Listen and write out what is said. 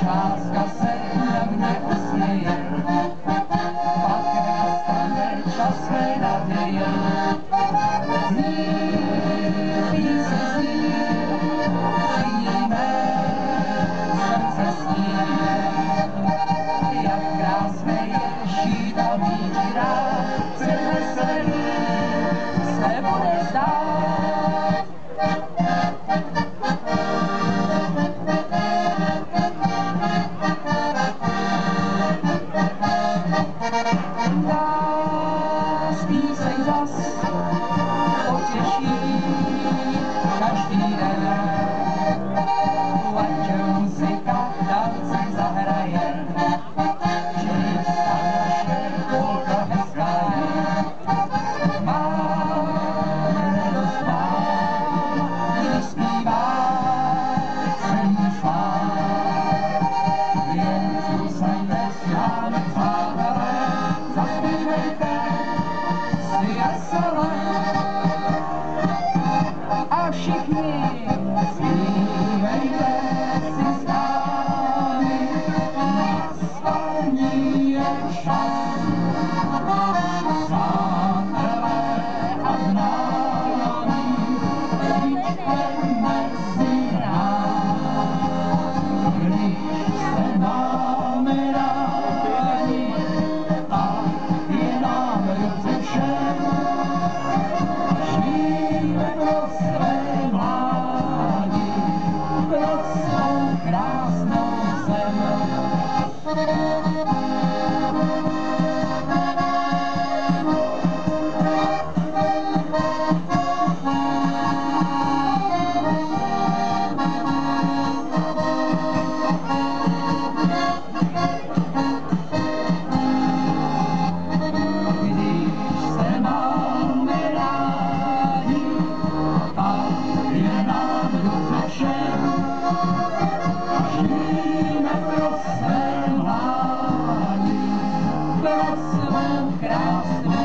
šās kasēm neuzmējam. Patkrinas tam ir čas, kad atējam. Das, die, sei das? Thank you. všem, až víme pro svém hlání, pro svém krásu.